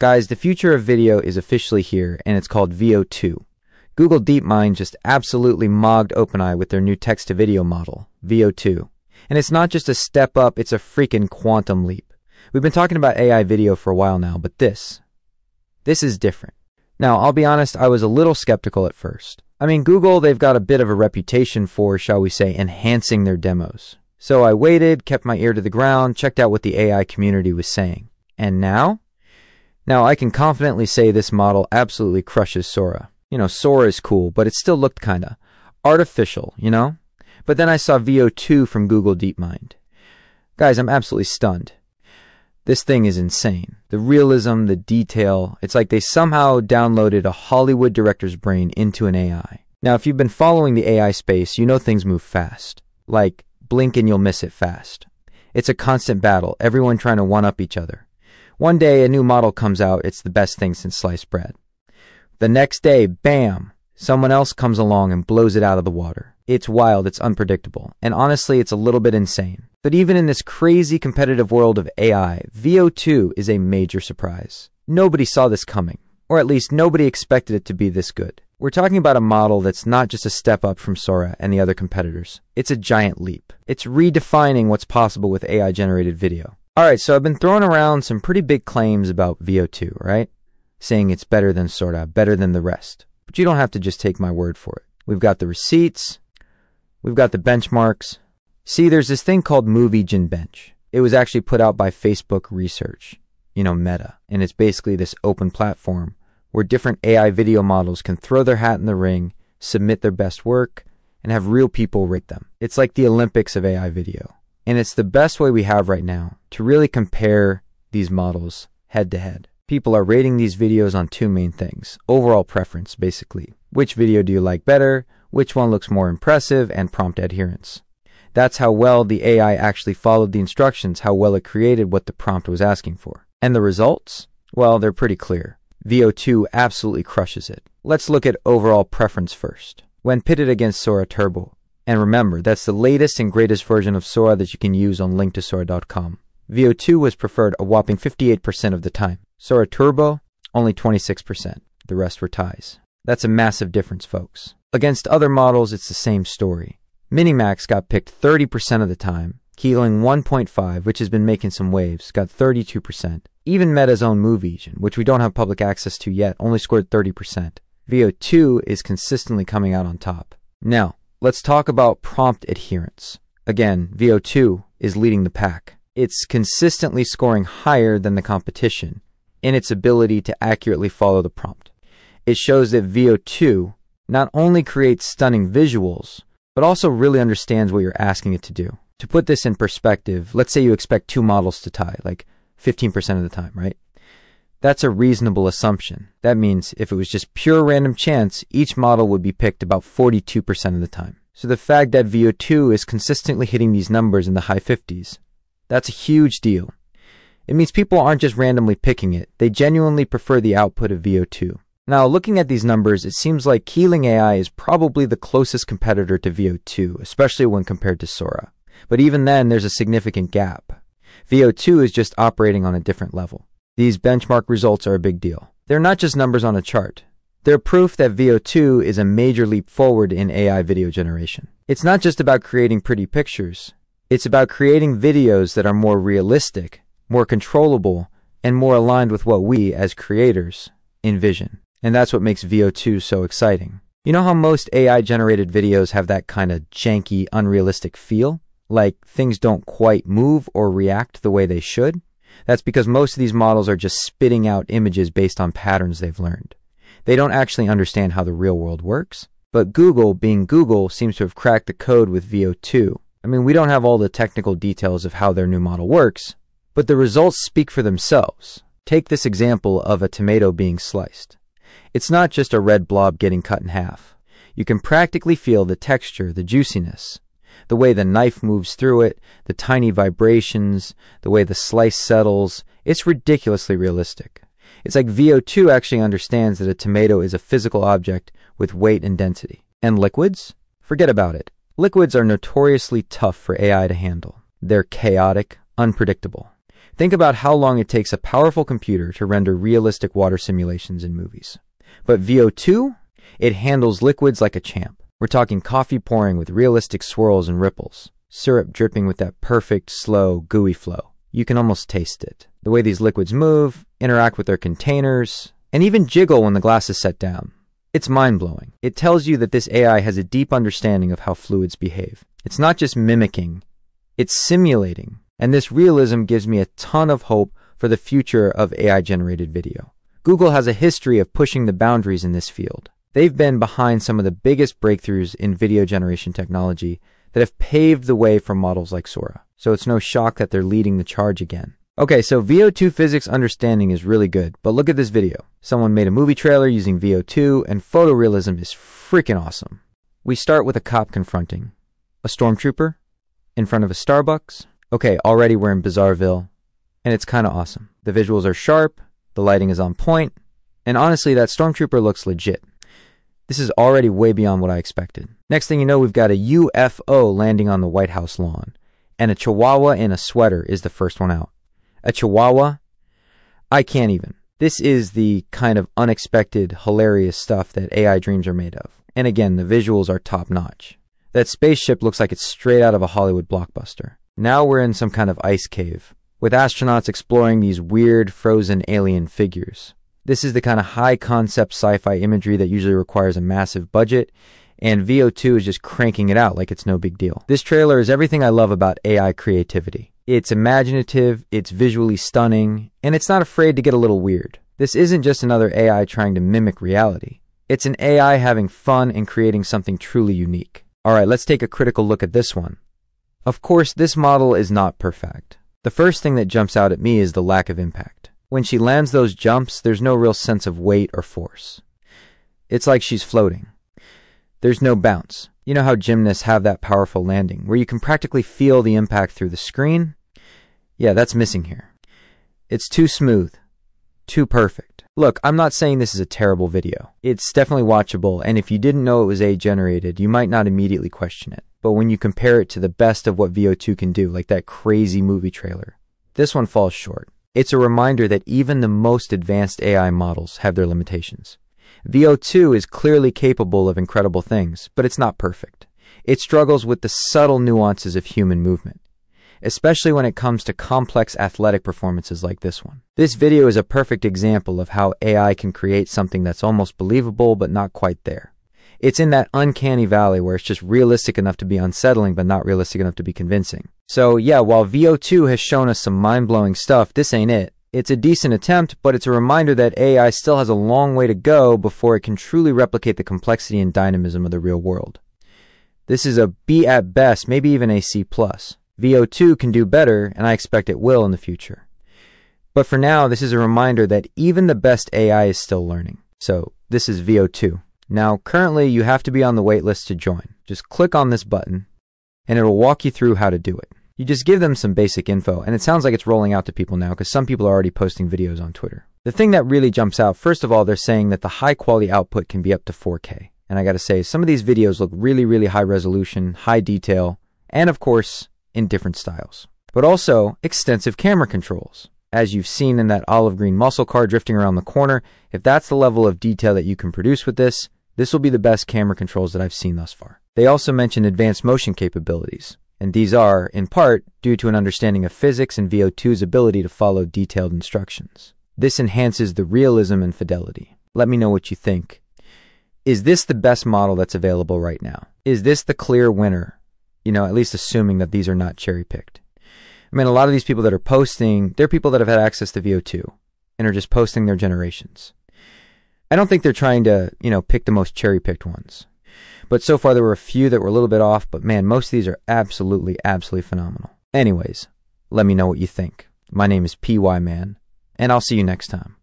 Guys, the future of video is officially here, and it's called Veo 2. Google DeepMind just absolutely mogged OpenAI with their new text to video model, Veo 2. And it's not just a step up, it's a freaking quantum leap. We've been talking about AI video for a while now, but this, this is different. Now, I'll be honest, I was a little skeptical at first. I mean, Google, they've got a bit of a reputation for, shall we say, enhancing their demos. So I waited, kept my ear to the ground, checked out what the AI community was saying. And now? Now, I can confidently say this model absolutely crushes Sora. You know, Sora is cool, but it still looked kinda artificial, you know? But then I saw Veo 2 from Google DeepMind. Guys, I'm absolutely stunned. This thing is insane. The realism, the detail, it's like they somehow downloaded a Hollywood director's brain into an AI. Now, if you've been following the AI space, you know things move fast. Like, blink and you'll miss it fast. It's a constant battle, everyone trying to one up each other. One day a new model comes out, it's the best thing since sliced bread. The next day, bam, someone else comes along and blows it out of the water. It's wild, it's unpredictable, and honestly, it's a little bit insane. But even in this crazy competitive world of AI, Veo 2 is a major surprise. Nobody saw this coming, or at least nobody expected it to be this good. We're talking about a model that's not just a step up from Sora and the other competitors. It's a giant leap. It's redefining what's possible with AI generated video. Alright, so I've been throwing around some pretty big claims about Veo 2, right? Saying it's better than Sora, better than the rest. But you don't have to just take my word for it. We've got the receipts, we've got the benchmarks. See, there's this thing called Movie Bench. It was actually put out by Facebook Research, you know, Meta, and it's basically this open platform where different AI video models can throw their hat in the ring, submit their best work, and have real people rate them. It's like the Olympics of AI video. And it's the best way we have right now to really compare these models head to head. People are rating these videos on two main things overall preference, basically. Which video do you like better? Which one looks more impressive? And prompt adherence. That's how well the AI actually followed the instructions, how well it created what the prompt was asking for. And the results? Well, they're pretty clear. Veo 2 absolutely crushes it. Let's look at overall preference first. When pitted against Sora Turbo, and remember, that's the latest and greatest version of Sora that you can use on linktosora.com. Veo 2 was preferred a whopping 58% of the time. Sora Turbo, only 26%. The rest were ties. That's a massive difference, folks. Against other models, it's the same story. Minimax got picked 30% of the time. Kling 1.5, which has been making some waves, got 32%. Even Meta's own Movie which we don't have public access to yet, only scored 30%. Veo 2 is consistently coming out on top. Now, Let's talk about prompt adherence. Again, Veo 2 is leading the pack. It's consistently scoring higher than the competition in its ability to accurately follow the prompt. It shows that Veo 2 not only creates stunning visuals, but also really understands what you're asking it to do. To put this in perspective, let's say you expect two models to tie, like 15% of the time, right? That's a reasonable assumption. That means if it was just pure random chance, each model would be picked about 42% of the time. So the fact that Veo 2 is consistently hitting these numbers in the high 50s, that's a huge deal. It means people aren't just randomly picking it, they genuinely prefer the output of Veo 2. Now, looking at these numbers, it seems like Kling AI is probably the closest competitor to Veo 2, especially when compared to Sora. But even then, there's a significant gap. Veo 2 is just operating on a different level. These benchmark results are a big deal. They're not just numbers on a chart. They're proof that Veo 2 is a major leap forward in AI video generation. It's not just about creating pretty pictures. It's about creating videos that are more realistic, more controllable, and more aligned with what we, as creators, envision. And that's what makes Veo 2 so exciting. You know how most AI generated videos have that kind of janky, unrealistic feel? Like things don't quite move or react the way they should? That's because most of these models are just spitting out images based on patterns they've learned. They don't actually understand how the real world works. But Google, being Google, seems to have cracked the code with Veo 2. I mean, we don't have all the technical details of how their new model works, but the results speak for themselves. Take this example of a tomato being sliced. It's not just a red blob getting cut in half. You can practically feel the texture, the juiciness the way the knife moves through it, the tiny vibrations, the way the slice settles, it's ridiculously realistic. It's like Veo 2 actually understands that a tomato is a physical object with weight and density. And liquids? Forget about it. Liquids are notoriously tough for AI to handle. They're chaotic, unpredictable. Think about how long it takes a powerful computer to render realistic water simulations in movies. But Veo 2? It handles liquids like a champ. We're talking coffee pouring with realistic swirls and ripples, syrup dripping with that perfect, slow, gooey flow. You can almost taste it. The way these liquids move, interact with their containers, and even jiggle when the glass is set down. It's mind blowing. It tells you that this AI has a deep understanding of how fluids behave. It's not just mimicking, it's simulating. And this realism gives me a ton of hope for the future of AI generated video. Google has a history of pushing the boundaries in this field. They've been behind some of the biggest breakthroughs in video generation technology that have paved the way for models like Sora. So it's no shock that they're leading the charge again. Okay, so Veo 2 physics understanding is really good, but look at this video. Someone made a movie trailer using Veo 2, and photorealism is freaking awesome. We start with a cop confronting a stormtrooper in front of a Starbucks. Okay, already we're in Bizarreville, and it's kind of awesome. The visuals are sharp, the lighting is on point, and honestly, that stormtrooper looks legit. This is already way beyond what I expected. Next thing you know, we've got a UFO landing on the White House lawn, and a chihuahua in a sweater is the first one out. A chihuahua? I can't even. This is the kind of unexpected, hilarious stuff that AI dreams are made of. And again, the visuals are top notch. That spaceship looks like it's straight out of a Hollywood blockbuster. Now we're in some kind of ice cave, with astronauts exploring these weird frozen alien figures. This is the kind of high concept sci fi imagery that usually requires a massive budget, and Veo 2 is just cranking it out like it's no big deal. This trailer is everything I love about AI creativity. It's imaginative, it's visually stunning, and it's not afraid to get a little weird. This isn't just another AI trying to mimic reality. It's an AI having fun and creating something truly unique. Alright, let's take a critical look at this one. Of course, this model is not perfect. The first thing that jumps out at me is the lack of impact. When she lands those jumps, there's no real sense of weight or force. It's like she's floating. There's no bounce. You know how gymnasts have that powerful landing, where you can practically feel the impact through the screen? Yeah, that's missing here. It's too smooth. Too perfect. Look, I'm not saying this is a terrible video. It's definitely watchable, and if you didn't know it was AI generated, you might not immediately question it. But when you compare it to the best of what Veo 2 can do, like that crazy movie trailer, this one falls short. It's a reminder that even the most advanced AI models have their limitations. Veo 2 is clearly capable of incredible things, but it's not perfect. It struggles with the subtle nuances of human movement, especially when it comes to complex athletic performances like this one. This video is a perfect example of how AI can create something that's almost believable but not quite there. It's in that uncanny valley where it's just realistic enough to be unsettling, but not realistic enough to be convincing. So yeah, while Veo 2 has shown us some mind-blowing stuff, this ain't it. It's a decent attempt, but it's a reminder that AI still has a long way to go before it can truly replicate the complexity and dynamism of the real world. This is a B at best, maybe even a C+. Veo 2 can do better, and I expect it will in the future. But for now, this is a reminder that even the best AI is still learning. So this is Veo 2. Now, currently, you have to be on the waitlist to join. Just click on this button, and it'll walk you through how to do it. You just give them some basic info, and it sounds like it's rolling out to people now because some people are already posting videos on Twitter. The thing that really jumps out, first of all, they're saying that the high quality output can be up to 4K. And I gotta say, some of these videos look really, really high resolution, high detail, and of course, in different styles. But also, extensive camera controls as you've seen in that olive green muscle car drifting around the corner, if that's the level of detail that you can produce with this, this will be the best camera controls that I've seen thus far. They also mention advanced motion capabilities, and these are, in part, due to an understanding of physics and Veo 2's ability to follow detailed instructions. This enhances the realism and fidelity. Let me know what you think. Is this the best model that's available right now? Is this the clear winner? You know, at least assuming that these are not cherry picked. I mean, a lot of these people that are posting, they're people that have had access to Veo 2 and are just posting their generations. I don't think they're trying to, you know, pick the most cherry picked ones. But so far there were a few that were a little bit off, but man, most of these are absolutely, absolutely phenomenal. Anyways, let me know what you think. My name is PY Man, and I'll see you next time.